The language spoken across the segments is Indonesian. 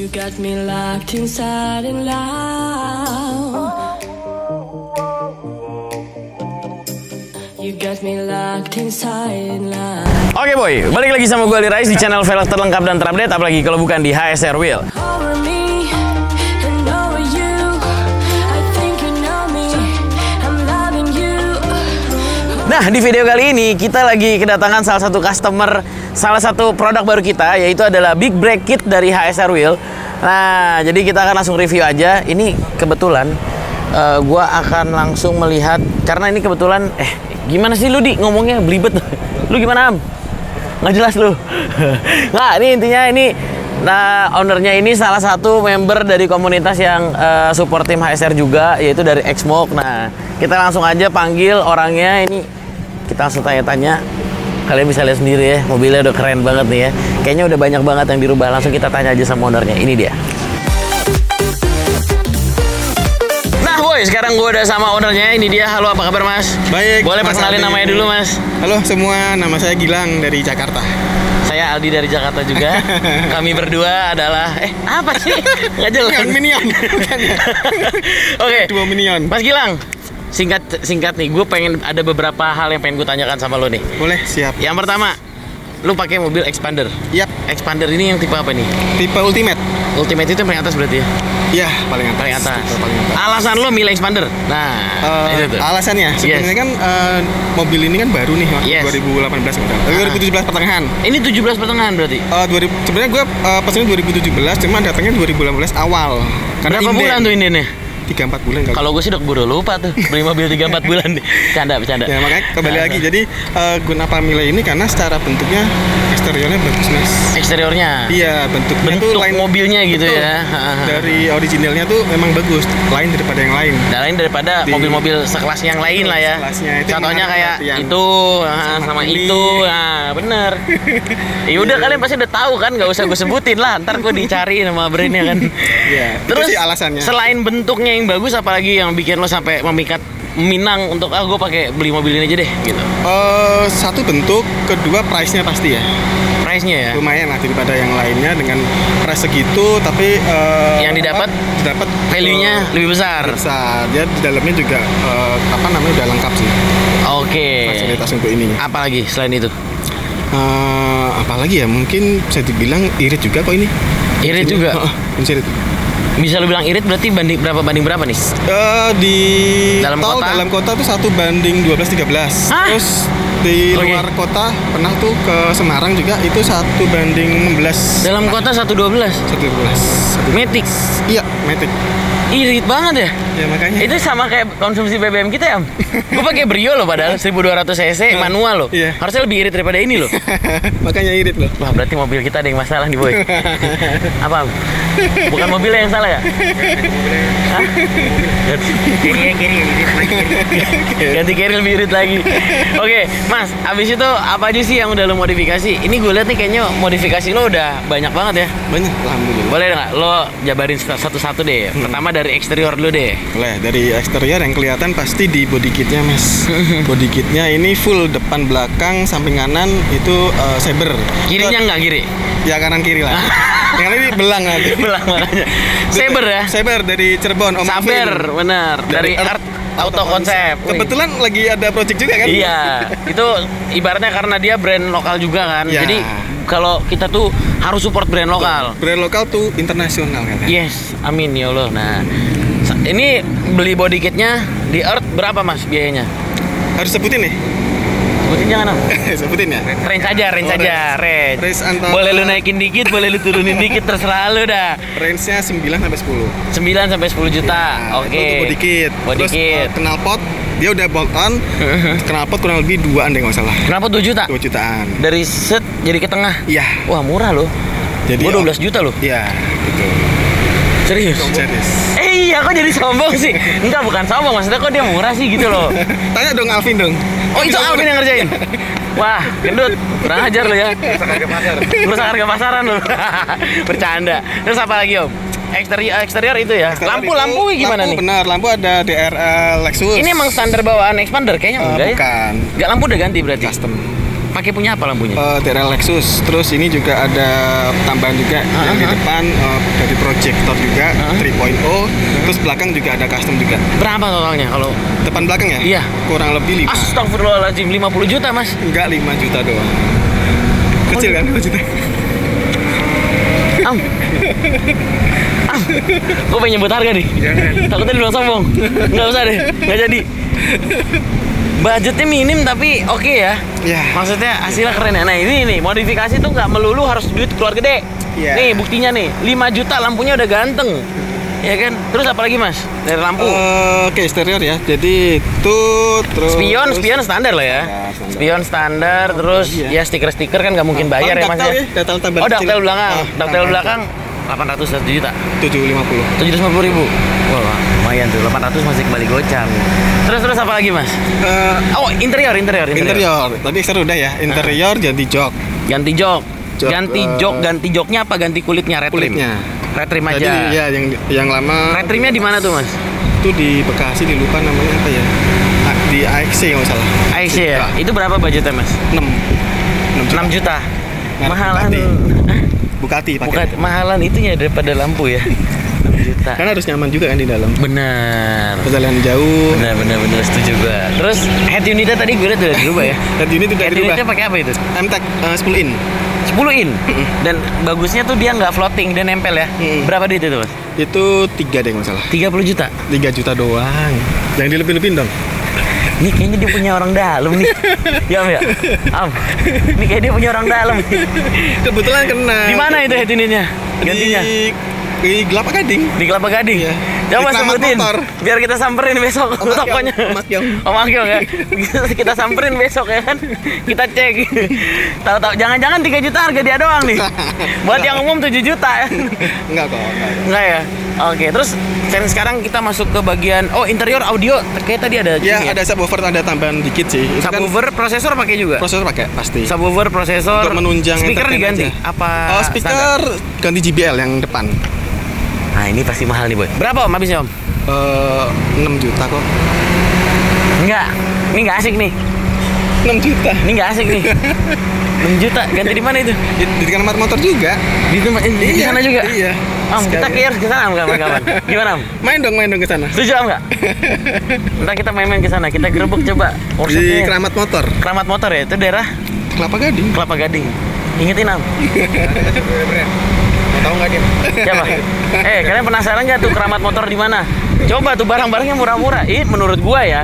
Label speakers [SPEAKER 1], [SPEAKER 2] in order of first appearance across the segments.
[SPEAKER 1] You got me locked inside and loud. You got me locked inside and loud.
[SPEAKER 2] Oke boy, balik lagi sama gue Ali Rais di channel velg terlengkap dan terupdate apalagi kalau bukan di HSR Wheel. Nah, di video kali ini kita lagi kedatangan salah satu customer, salah satu produk baru kita yaitu adalah Big Brake Kit dari HSR Wheel. Nah, jadi kita akan langsung review aja. Ini kebetulan eh, gua akan langsung melihat karena ini kebetulan eh gimana sih lu di ngomongnya belibet. Lu gimana am? Nggak jelas lu. Nggak, ini intinya ini Nah, ownernya ini salah satu member dari komunitas yang eh, support tim HSR juga, yaitu dari Xmoke. Nah, kita langsung aja panggil orangnya ini. Kita langsung tanya-tanya. Kalian bisa lihat sendiri ya, mobilnya udah keren banget nih ya. Kayaknya udah banyak banget yang dirubah. Langsung kita tanya aja sama ownernya. Ini dia. Nah, boy, sekarang gue udah sama ownernya. Ini dia. Halo, apa kabar, Mas?
[SPEAKER 3] Baik,
[SPEAKER 2] Boleh
[SPEAKER 3] Mas
[SPEAKER 2] perkenalin
[SPEAKER 3] Aldi.
[SPEAKER 2] namanya dulu, Mas.
[SPEAKER 3] Halo semua, nama saya Gilang dari Jakarta.
[SPEAKER 2] Saya Aldi dari Jakarta juga. Kami berdua adalah eh apa sih? Nggak jelas.
[SPEAKER 3] Minion?
[SPEAKER 2] Oke.
[SPEAKER 3] Dua Minion.
[SPEAKER 2] Mas Gilang, singkat singkat nih, gue pengen ada beberapa hal yang pengen gue tanyakan sama lo nih.
[SPEAKER 3] Boleh, siap.
[SPEAKER 2] Yang pertama, lu pakai mobil expander.
[SPEAKER 3] Yap,
[SPEAKER 2] Expander ini yang tipe apa nih?
[SPEAKER 3] tipe Ultimate.
[SPEAKER 2] Ultimate itu yang paling atas berarti ya?
[SPEAKER 3] Ya, paling atas.
[SPEAKER 2] Paling atas.
[SPEAKER 3] Paling atas.
[SPEAKER 2] Alasan lo milih expander? Nah,
[SPEAKER 3] Eh,
[SPEAKER 2] itu tuh.
[SPEAKER 3] alasannya sebenarnya kan eh, mobil ini kan baru nih waktu
[SPEAKER 2] Yes.
[SPEAKER 3] 2018 kan.
[SPEAKER 2] Ah.
[SPEAKER 3] 2017 pertengahan.
[SPEAKER 2] Ini 17 pertengahan berarti.
[SPEAKER 3] Eh, 2000 sebenarnya gue uh, pesennya 2017 cuma datangnya 2018 awal.
[SPEAKER 2] Berapa
[SPEAKER 3] inden.
[SPEAKER 2] bulan tuh indennya?
[SPEAKER 3] 3 4 bulan.
[SPEAKER 2] Kalau gue sih udah keburu lupa tuh beli mobil 3-4 bulan nih. Canda, bercanda.
[SPEAKER 3] Ya makanya kembali
[SPEAKER 2] Nah,
[SPEAKER 3] lagi. Jadi eh, kenapa milih ini karena secara bentuknya eksteriornya bagus mas.
[SPEAKER 2] Eksteriornya.
[SPEAKER 3] Iya bentuknya
[SPEAKER 2] Bentuk
[SPEAKER 3] tuh lain
[SPEAKER 2] mobilnya gitu
[SPEAKER 3] Betul.
[SPEAKER 2] ya.
[SPEAKER 3] Dari originalnya tuh memang bagus, lain daripada yang lain.
[SPEAKER 2] Dan lain daripada
[SPEAKER 3] Di-
[SPEAKER 2] mobil-mobil sekelas yang lain lah ya.
[SPEAKER 3] Sekelasnya itu
[SPEAKER 2] Contohnya kayak itu
[SPEAKER 3] Sama
[SPEAKER 2] sama,
[SPEAKER 3] ini.
[SPEAKER 2] itu. Nah, bener. ya udah
[SPEAKER 3] Iya.
[SPEAKER 2] kalian pasti udah tahu kan, nggak usah gue sebutin lah. Ntar gue dicari nama brandnya kan.
[SPEAKER 3] Iya, itu
[SPEAKER 2] Terus
[SPEAKER 3] sih alasannya.
[SPEAKER 2] selain bentuknya yang bagus, apalagi yang bikin lo sampai memikat Minang untuk ah gue pakai beli mobil ini aja deh gitu.
[SPEAKER 3] Eh, satu bentuk, kedua price-nya pasti ya.
[SPEAKER 2] Price-nya ya.
[SPEAKER 3] Lumayan lah daripada yang lainnya dengan price segitu tapi eh,
[SPEAKER 2] Yang didapat,
[SPEAKER 3] apa, didapat
[SPEAKER 2] Value-nya
[SPEAKER 3] eh,
[SPEAKER 2] lebih besar.
[SPEAKER 3] besar. Dia di dalamnya juga eh, apa namanya udah lengkap sih
[SPEAKER 2] Oke.
[SPEAKER 3] fasilitas untuk ini.
[SPEAKER 2] Apalagi selain itu?
[SPEAKER 3] Eh, apalagi ya mungkin bisa dibilang irit juga kok ini.
[SPEAKER 2] Irit juga?
[SPEAKER 3] Heeh, irit.
[SPEAKER 2] Bisa lo bilang irit berarti banding berapa banding berapa nih?
[SPEAKER 3] Eh, di
[SPEAKER 2] Dalam
[SPEAKER 3] tol
[SPEAKER 2] kota?
[SPEAKER 3] dalam kota tuh satu banding 12 13.
[SPEAKER 2] Hah?
[SPEAKER 3] Terus di
[SPEAKER 2] Oke.
[SPEAKER 3] luar kota pernah tuh ke Semarang juga itu satu banding 16.
[SPEAKER 2] Dalam kota 112.
[SPEAKER 3] satu 12. Satu.
[SPEAKER 2] Matic.
[SPEAKER 3] Iya, Matic.
[SPEAKER 2] Irit banget ya.
[SPEAKER 3] Ya makanya.
[SPEAKER 2] Itu sama kayak konsumsi BBM kita ya. Gue pakai Brio loh padahal 1200 cc manual loh.
[SPEAKER 3] Iya.
[SPEAKER 2] Harusnya lebih irit daripada ini loh.
[SPEAKER 3] makanya irit loh.
[SPEAKER 2] Wah berarti mobil kita ada yang masalah nih boy. Apa? Am? Bukan mobilnya yang salah ya? Kiri ya kiri Ganti kiri lebih irit lagi. Oke, Mas. Abis itu apa aja sih yang udah lo modifikasi? Ini gue lihat nih kayaknya modifikasi lo udah banyak banget ya.
[SPEAKER 3] Banyak alhamdulillah.
[SPEAKER 2] Boleh nggak lo jabarin satu-satu deh. Pertama dari eksterior dulu deh.
[SPEAKER 3] Boleh, dari eksterior yang kelihatan pasti di body kitnya mas Body kitnya ini full depan belakang samping kanan itu eh, saber
[SPEAKER 2] Kirinya nggak kiri?
[SPEAKER 3] Ya kanan kiri lah Yang ini belang nanti
[SPEAKER 2] Belang makanya. Saber ya?
[SPEAKER 3] Saber dari Cirebon Om
[SPEAKER 2] Saber, benar. Dari Earth Auto. Wih.
[SPEAKER 3] Kebetulan lagi ada project juga kan
[SPEAKER 2] Iya, itu ibaratnya karena dia brand lokal juga kan.
[SPEAKER 3] Ya.
[SPEAKER 2] Jadi kalau kita tuh harus support brand lokal.
[SPEAKER 3] Brand lokal tuh internasional kan
[SPEAKER 2] Yes, amin ya Allah. Nah, ini beli body kitnya di Earth berapa mas biayanya?
[SPEAKER 3] Harus sebutin nih
[SPEAKER 2] Sebutin jangan Am.
[SPEAKER 3] Sebutin ya
[SPEAKER 2] Range aja, range
[SPEAKER 3] Oh,
[SPEAKER 2] aja,
[SPEAKER 3] range.
[SPEAKER 2] range.
[SPEAKER 3] Range antara-
[SPEAKER 2] Boleh lu naikin dikit, boleh lu turunin dikit, terserah lu dah.
[SPEAKER 3] Range-nya 9 sampai 10
[SPEAKER 2] 9 sampai 10 juta.
[SPEAKER 3] Nah,
[SPEAKER 2] Oke.
[SPEAKER 3] itu untuk body kit
[SPEAKER 2] Body
[SPEAKER 3] Terus
[SPEAKER 2] kit.
[SPEAKER 3] eh, knalpot Dia udah bolt on Knalpot kurang lebih 2an deh nggak salah
[SPEAKER 2] Kenapa 2 juta?
[SPEAKER 3] 2 jutaan
[SPEAKER 2] Dari set jadi ke tengah.
[SPEAKER 3] Iya
[SPEAKER 2] Wah, murah loh.
[SPEAKER 3] Jadi
[SPEAKER 2] Gua 12 juta loh.
[SPEAKER 3] Iya gitu
[SPEAKER 2] Serius?
[SPEAKER 3] Serius
[SPEAKER 2] Eh iya, kok jadi sombong sih? Enggak, bukan sombong. Maksudnya kok dia murah sih gitu loh.
[SPEAKER 3] Tanya dong Alvin dong
[SPEAKER 2] Oh, itu Alvin yang ngerjain? Wah, gendut. Kurang ajar lo ya. Rusak harga pasaran lo. Bercanda. Terus apa lagi, Om? Eksterior, eksterior itu ya. Lampu,
[SPEAKER 3] Itu-
[SPEAKER 2] lampu gimana
[SPEAKER 3] lampu
[SPEAKER 2] nih?
[SPEAKER 3] benar lampu ada DRL Lexus
[SPEAKER 2] Ini emang standar bawaan expander kayaknya
[SPEAKER 3] Eh,
[SPEAKER 2] enggak ya?
[SPEAKER 3] bukan
[SPEAKER 2] Enggak lampu udah ganti berarti.
[SPEAKER 3] custom
[SPEAKER 2] pakai punya apa lampunya?
[SPEAKER 3] Eh, TRL Lexus. Terus ini juga ada tambahan juga yang di
[SPEAKER 2] Ah, ah.
[SPEAKER 3] depan eh, dari projector juga
[SPEAKER 2] Ah.
[SPEAKER 3] 3.0. Terus belakang juga ada custom juga.
[SPEAKER 2] Berapa totalnya kalau
[SPEAKER 3] Depan belakang ya?
[SPEAKER 2] Iya.
[SPEAKER 3] Kurang lebih 5.
[SPEAKER 2] Astagfirullahaladzim 50 juta mas
[SPEAKER 3] Enggak 5 juta doang. Kecil kan 5 juta?
[SPEAKER 2] Am Am Gue pengen nyebut harga nih Takutnya dibilang sombong Nggak usah deh Nggak jadi Budgetnya minim tapi oke ya
[SPEAKER 3] Ya.
[SPEAKER 2] Maksudnya hasilnya keren ya Nah ini nih modifikasi tuh nggak melulu harus duit keluar gede
[SPEAKER 3] Iya.
[SPEAKER 2] Nih buktinya nih 5 juta lampunya udah ganteng Ya kan Terus apa lagi mas Dari lampu
[SPEAKER 3] Eh, Oke, eksterior ya. Jadi itu terus
[SPEAKER 2] Spion, spion standar lah ya.
[SPEAKER 3] Standar, standar.
[SPEAKER 2] Spion standar, terus
[SPEAKER 3] Iya.
[SPEAKER 2] ya stiker-stiker kan nggak mungkin bayar ya
[SPEAKER 3] Paling
[SPEAKER 2] mas
[SPEAKER 3] daktel
[SPEAKER 2] ya.
[SPEAKER 3] ya, daktel
[SPEAKER 2] Oh, daktel belakang,
[SPEAKER 3] Ah,
[SPEAKER 2] daktel belakang 800 1 juta,
[SPEAKER 3] 750.
[SPEAKER 2] 750 ribu. Wah, lumayan tuh, 800 masih kembali gocap. Terus terus apa lagi mas?
[SPEAKER 3] Eh,
[SPEAKER 2] Oh, interior, interior, interior.
[SPEAKER 3] interior. Tadi eksterior udah ya. Interior ganti jok.
[SPEAKER 2] Ganti jok.
[SPEAKER 3] Jok,
[SPEAKER 2] ganti
[SPEAKER 3] eh,
[SPEAKER 2] jok, ganti joknya apa? Ganti kulitnya, red trim.
[SPEAKER 3] Kulitnya.
[SPEAKER 2] Red trim aja.
[SPEAKER 3] Jadi ya yang yang lama
[SPEAKER 2] Red trimnya di mana tuh mas?
[SPEAKER 3] itu di Bekasi di lupa namanya apa ya? Ah, Di AXC nggak salah.
[SPEAKER 2] AIC ya. Itu berapa budgetnya mas?
[SPEAKER 3] 6 6
[SPEAKER 2] 6 juta. Mahalan.
[SPEAKER 3] Bugatti pakai.
[SPEAKER 2] Bukan mahalan itunya daripada lampu ya. 6 juta.
[SPEAKER 3] Karena harus nyaman juga kan di dalam.
[SPEAKER 2] Benar.
[SPEAKER 3] Perjalanan jauh.
[SPEAKER 2] Benar benar benar setuju gua. Terus head unitnya tadi gue udah dirubah ya.
[SPEAKER 3] Dan unit udah
[SPEAKER 2] Head
[SPEAKER 3] dirubah.
[SPEAKER 2] unitnya pakai apa itu?
[SPEAKER 3] MTEK eh, 10 in.
[SPEAKER 2] 10 in. Dan bagusnya tuh dia nggak floating dia nempel ya.
[SPEAKER 3] Mm.
[SPEAKER 2] Berapa duit itu, Mas?
[SPEAKER 3] Itu 3 deh nggak salah.
[SPEAKER 2] 30 juta.
[SPEAKER 3] 3 juta doang. Jangan dilebih-lebihin dong.
[SPEAKER 2] Nih kayaknya dia punya orang dalam nih. ya, Am ya. Am. Nih kayak dia punya orang dalam.
[SPEAKER 3] Kebetulan kena.
[SPEAKER 2] Di mana itu head unitnya? Gantinya.
[SPEAKER 3] Di, di Kelapa Gading.
[SPEAKER 2] Di Kelapa Gading.
[SPEAKER 3] Iya. Di Keramat
[SPEAKER 2] sebutin.
[SPEAKER 3] Motor.
[SPEAKER 2] Biar kita samperin besok
[SPEAKER 3] Om Akyong,
[SPEAKER 2] tokonya.
[SPEAKER 3] Om Akyong.
[SPEAKER 2] Om Akyong ya. kita samperin besok ya kan. Kita cek. Tahu-tahu jangan-jangan 3 juta harga dia doang nih. Buat yang umum 7 juta ya.
[SPEAKER 3] Enggak kok. enggak.
[SPEAKER 2] Enggak ya? Oke, terus dan sekarang kita masuk ke bagian oh interior audio kayak tadi ada
[SPEAKER 3] Ya,
[SPEAKER 2] ini
[SPEAKER 3] ada subwoofer ada tambahan dikit sih. Itu kan
[SPEAKER 2] subwoofer prosesor pakai juga.
[SPEAKER 3] prosesor pakai pasti.
[SPEAKER 2] Subwoofer prosesor
[SPEAKER 3] Untuk menunjang
[SPEAKER 2] speaker diganti
[SPEAKER 3] aja.
[SPEAKER 2] apa?
[SPEAKER 3] Oh,
[SPEAKER 2] standar?
[SPEAKER 3] speaker ganti JBL yang depan.
[SPEAKER 2] Nah, ini pasti mahal nih, Boy. Berapa Om habisnya, Om?
[SPEAKER 3] Eh 6 juta kok.
[SPEAKER 2] Enggak. Ini enggak asik nih.
[SPEAKER 3] 6 juta.
[SPEAKER 2] Ini enggak asik nih. 6 juta ganti di mana itu?
[SPEAKER 3] Di, di kamar motor juga.
[SPEAKER 2] Di tempat di, di
[SPEAKER 3] Iya,
[SPEAKER 2] sana juga.
[SPEAKER 3] iya.
[SPEAKER 2] Om, kita harus ke sana Om, kapan-kapan. Gimana, Om?
[SPEAKER 3] Main dong, main dong ke sana.
[SPEAKER 2] Setuju Om enggak? Ntar kita main-main ke sana, kita gerebek coba.
[SPEAKER 3] Di
[SPEAKER 2] Workshopnya.
[SPEAKER 3] Keramat Motor.
[SPEAKER 2] Keramat motor ya, itu daerah
[SPEAKER 3] Kelapa Gading.
[SPEAKER 2] Kelapa Gading. Ingetin Om.
[SPEAKER 3] Tahu nggak dia?
[SPEAKER 2] Siapa? eh, kalian penasaran nggak tuh keramat motor di mana? Coba tuh barang-barangnya murah-murah. Ih, menurut gua ya.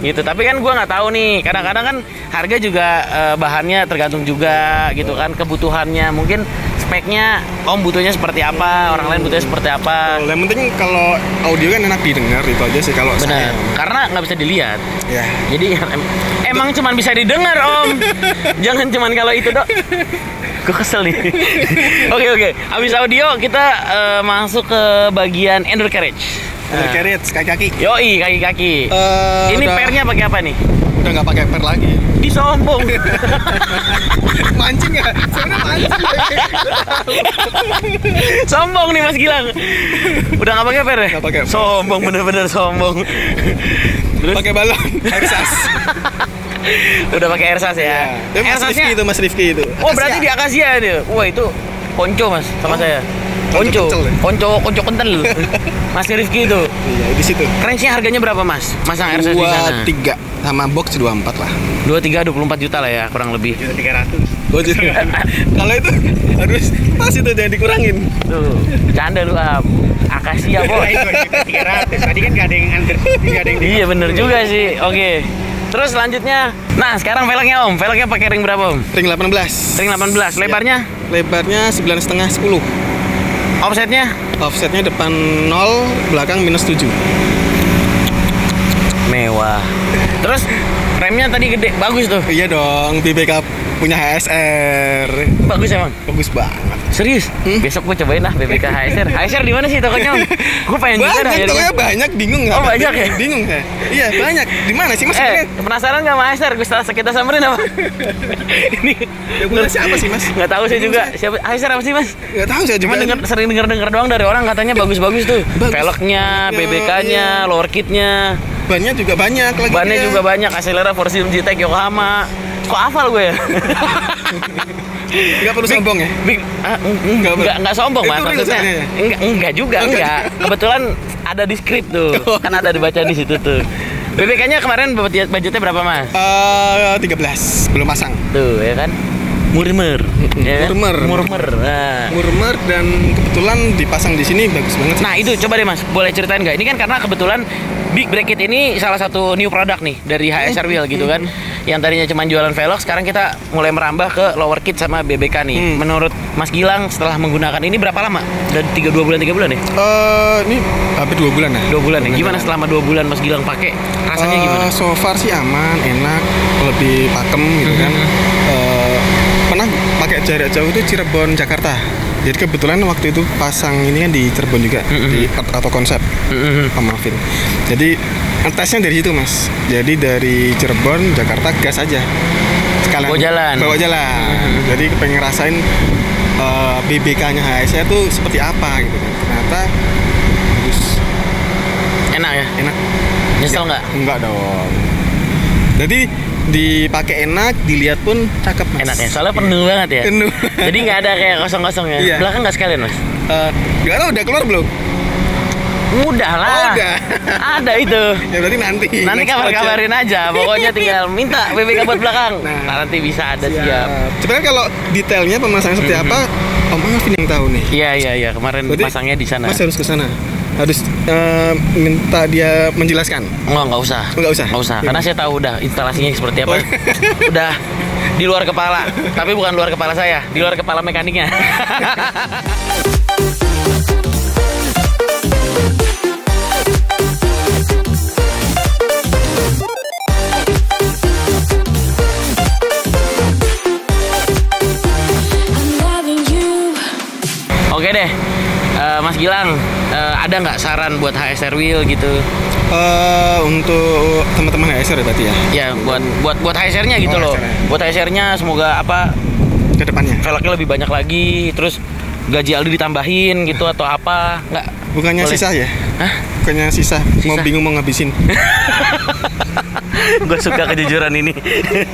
[SPEAKER 2] Gitu. Tapi kan gua nggak tahu nih. Kadang-kadang kan harga juga eh, bahannya tergantung juga gitu kan kebutuhannya. Mungkin speknya Om butuhnya seperti apa, orang lain butuhnya seperti apa.
[SPEAKER 3] Yang penting kalau audio kan enak didengar itu aja sih kalau
[SPEAKER 2] Benar.
[SPEAKER 3] saya.
[SPEAKER 2] Karena nggak bisa dilihat.
[SPEAKER 3] Ya.
[SPEAKER 2] Jadi em- emang cuman bisa didengar Om. Jangan cuman kalau itu dok. Gue kesel nih. Oke oke. Habis audio kita eh, masuk ke bagian undercarriage.
[SPEAKER 3] Ada
[SPEAKER 2] Nah.
[SPEAKER 3] carriage kaki-kaki.
[SPEAKER 2] Yoi kaki-kaki.
[SPEAKER 3] Eh,
[SPEAKER 2] Ini
[SPEAKER 3] udah-
[SPEAKER 2] pernya pakai apa nih?
[SPEAKER 3] udah nggak pakai per lagi.
[SPEAKER 2] Disombong.
[SPEAKER 3] mancing ya? Sebenarnya mancing.
[SPEAKER 2] sombong nih Mas Gilang. Udah nggak pakai per ya?
[SPEAKER 3] Nggak pakai.
[SPEAKER 2] Sombong bener-bener sombong.
[SPEAKER 3] Pakai balon sas.
[SPEAKER 2] udah pakai airsas ya.
[SPEAKER 3] Itu Mas Rifki itu Mas Rifki itu.
[SPEAKER 2] Oh berarti di akasia itu. Wah itu ponco mas sama saya. Ponco,
[SPEAKER 3] Ponco kencel ya?
[SPEAKER 2] ponco, ponco kental. Mas Rifki itu.
[SPEAKER 3] Iya, di situ.
[SPEAKER 2] Range-nya harganya berapa mas? Masang airsas di
[SPEAKER 3] Dua
[SPEAKER 2] sana.
[SPEAKER 3] tiga sama box dua empat lah.
[SPEAKER 2] Dua tiga, dua puluh empat juta lah ya kurang lebih.
[SPEAKER 3] tiga ratus. Oh, jadi kalau itu harus pas itu jangan dikurangin.
[SPEAKER 2] Tuh, canda lu am. Akasia bos.
[SPEAKER 4] tiga ratus tadi kan gak ada yang under gak ada yang
[SPEAKER 2] iya bener juga sih. Oke. Terus selanjutnya, nah sekarang velgnya om, velgnya pakai ring berapa om?
[SPEAKER 3] Ring 18.
[SPEAKER 2] Ring 18, lebarnya,
[SPEAKER 3] Lebarnya sembilan setengah sepuluh.
[SPEAKER 2] offsetnya,
[SPEAKER 3] Offsetnya depan 0, belakang minus 7
[SPEAKER 2] mewah. Terus remnya tadi gede, bagus tuh,
[SPEAKER 3] Iya dong, BBK punya HSR.
[SPEAKER 2] bagus emang.
[SPEAKER 3] Bagus banget.
[SPEAKER 2] Serius? Besok gue cobain lah BBK HSR. HSR di mana sih tokonya? Gue pengen juga dah
[SPEAKER 3] Banyak, tokonya banyak, bingung nggak?
[SPEAKER 2] Oh, banyak ya?
[SPEAKER 3] Bingung saya. Iya, banyak. Di mana sih Mas?
[SPEAKER 2] Eh, penasaran nggak sama HSR? Gue setelah kita samperin apa? Ini
[SPEAKER 3] Yang punya siapa sih, Mas?
[SPEAKER 2] Nggak tahu saya juga. Siapa HSR apa sih mas?
[SPEAKER 3] Nggak tahu saya juga.
[SPEAKER 2] Cuma denger, sering denger denger doang dari orang katanya bagus-bagus tuh.
[SPEAKER 3] Bagus.
[SPEAKER 2] Velgnya,
[SPEAKER 3] Iya,
[SPEAKER 2] BBK-nya, lower kitnya,
[SPEAKER 3] Bannya juga banyak lagi.
[SPEAKER 2] bannya juga banyak. Acelera Forsium GTEC Yokohama. Kok hafal gue ya?
[SPEAKER 3] Nggak perlu sombong ya?
[SPEAKER 2] Big, ah, eng-
[SPEAKER 3] Enggak,
[SPEAKER 2] enggak, enggak sombong mas maksudnya.
[SPEAKER 3] ya?
[SPEAKER 2] Enggak, enggak juga,
[SPEAKER 3] Enggak
[SPEAKER 2] enggak. Kebetulan ada di skrip tuh,
[SPEAKER 3] Oh.
[SPEAKER 2] kan ada dibaca di situ tuh. BBK-nya kemarin budget- budgetnya berapa mas?
[SPEAKER 3] Eh, 13 belum pasang.
[SPEAKER 2] Tuh ya kan, murmer, ya kan?
[SPEAKER 3] Murmer.
[SPEAKER 2] murmer. Nah.
[SPEAKER 3] Murmer dan kebetulan dipasang di sini bagus banget.
[SPEAKER 2] Nah itu coba deh mas, boleh ceritain nggak? Ini kan karena kebetulan Big Bracket ini salah satu new product nih dari HSR Wheel gitu kan. Yang tadinya cuma jualan velg, sekarang kita mulai merambah ke lower kit sama BBK nih.
[SPEAKER 3] Hmm.
[SPEAKER 2] Menurut Mas Gilang setelah menggunakan ini berapa lama? Udah tiga dua bulan tiga bulan ya?
[SPEAKER 3] Eh, ini hampir dua bulan ya.
[SPEAKER 2] Dua bulan ya. Gimana selama dua bulan Mas Gilang pakai? Rasanya
[SPEAKER 3] Eh,
[SPEAKER 2] gimana?
[SPEAKER 3] So far sih aman, enak, lebih pakem gitu kan. Eh, pernah pakai jarak jauh itu Cirebon Jakarta. Jadi kebetulan waktu itu pasang ini kan di Cirebon juga
[SPEAKER 2] Mm-hmm.
[SPEAKER 3] di atau konsep sama Alvin. Jadi tesnya dari situ mas. Jadi dari Cirebon Jakarta gas aja. Sekalian
[SPEAKER 2] Bawa jalan.
[SPEAKER 3] Bawa jalan. Jadi pengen ngerasain eh, BBK-nya HSR tuh seperti apa gitu kan. Ternyata bagus,
[SPEAKER 2] Enak ya?
[SPEAKER 3] enak.
[SPEAKER 2] Nyesel nggak?
[SPEAKER 3] Enggak dong. Jadi dipakai enak, dilihat pun cakep mas.
[SPEAKER 2] Enak ya? Soalnya penuh banget ya?
[SPEAKER 3] Penuh.
[SPEAKER 2] Jadi nggak ada kayak kosong-kosong ya?
[SPEAKER 3] Iya.
[SPEAKER 2] Belakang nggak sekalian Mas?
[SPEAKER 3] Eh, nggak tahu udah keluar belum?
[SPEAKER 2] Mudah lah.
[SPEAKER 3] Oh, udah.
[SPEAKER 2] Ada itu.
[SPEAKER 3] Ya berarti nanti.
[SPEAKER 2] Nanti
[SPEAKER 3] Next
[SPEAKER 2] kabar-kabarin aja. Pokoknya tinggal minta BBK buat belakang.
[SPEAKER 3] Nah.
[SPEAKER 2] Nah, nanti bisa ada siap.
[SPEAKER 3] Siap. Sebenarnya kalau detailnya pemasangan seperti apa, Om Alvin yang tahu nih.
[SPEAKER 2] Iya iya iya kemarin
[SPEAKER 3] Berarti
[SPEAKER 2] pasangnya di sana.
[SPEAKER 3] Mas harus ke sana. Harus eh, minta dia menjelaskan.
[SPEAKER 2] Enggak enggak usah.
[SPEAKER 3] Oh, nggak usah?
[SPEAKER 2] Nggak usah.
[SPEAKER 3] Iya.
[SPEAKER 2] Karena saya tahu udah instalasinya seperti apa.
[SPEAKER 3] Oh.
[SPEAKER 2] udah di luar kepala. Tapi bukan luar kepala saya, di luar kepala mekaniknya. Oke deh. Mas Gilang, eh, ada nggak saran buat HSR Wheel gitu?
[SPEAKER 3] Eh, untuk teman-teman HSR ya berarti ya
[SPEAKER 2] Ya buat buat buat HSR-nya gitu
[SPEAKER 3] Oh,
[SPEAKER 2] loh.
[SPEAKER 3] HSR-nya.
[SPEAKER 2] Buat HSR-nya semoga apa
[SPEAKER 3] ke depannya.
[SPEAKER 2] velgnya lebih banyak lagi, terus gaji Aldi ditambahin gitu atau apa? Nggak?
[SPEAKER 3] Bukannya
[SPEAKER 2] Boleh.
[SPEAKER 3] sisa ya?
[SPEAKER 2] Hah?
[SPEAKER 3] Bukannya sisa, mau
[SPEAKER 2] Sisa.
[SPEAKER 3] bingung mau ngabisin.
[SPEAKER 2] gue suka kejujuran ini.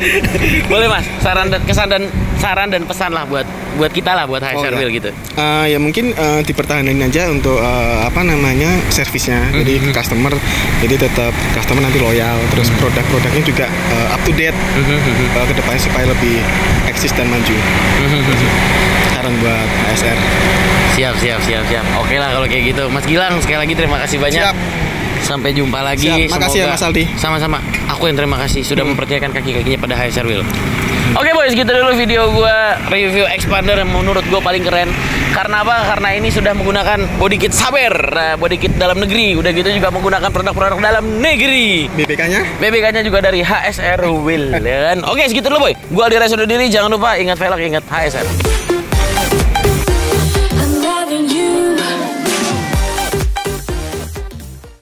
[SPEAKER 2] Boleh mas. Saran dan kesan dan saran dan pesan lah buat buat kita lah buat HSR
[SPEAKER 3] iya.
[SPEAKER 2] Wheel gitu.
[SPEAKER 3] Eh, ya mungkin eh, dipertahankan aja untuk eh, apa namanya servisnya. Jadi
[SPEAKER 2] Mhm.
[SPEAKER 3] customer jadi tetap customer nanti loyal. Terus produk-produknya juga eh, up to date. Eh, ke depannya supaya lebih eksis dan maju. Saran buat ASR
[SPEAKER 2] siap siap siap siap. Oke lah kalau kayak gitu. Mas Gilang sekali lagi terima kasih banyak.
[SPEAKER 3] Siap.
[SPEAKER 2] Sampai jumpa lagi
[SPEAKER 3] Siap. Makasih ya,
[SPEAKER 2] Semoga-
[SPEAKER 3] Mas Aldi.
[SPEAKER 2] sama-sama aku yang terima kasih sudah
[SPEAKER 3] Hmm.
[SPEAKER 2] mempercayakan kaki-kakinya pada HSR Wheel Oke boys, gitu dulu video gua review expander yang menurut gua paling keren. Karena apa? Karena ini sudah menggunakan body kit Saber, nah, body kit dalam negeri. Udah gitu juga menggunakan produk-produk dalam negeri.
[SPEAKER 3] BPK-nya
[SPEAKER 2] BBK-nya juga dari HSR Wheel ya kan. Oke, segitu dulu boy. Gua Aldi undur diri. Jangan lupa ingat velg, ingat HSR.